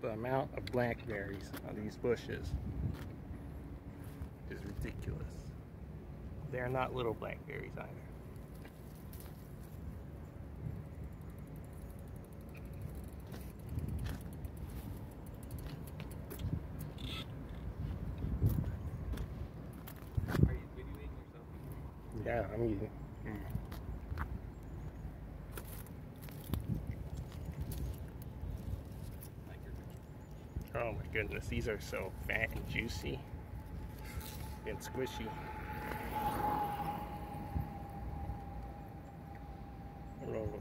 The amount of blackberries on these bushes is ridiculous. They're not little blackberries either. Are you videoing yourself? Yeah, I'm eating. Like Oh my goodness, these are so fat and juicy and squishy. Roll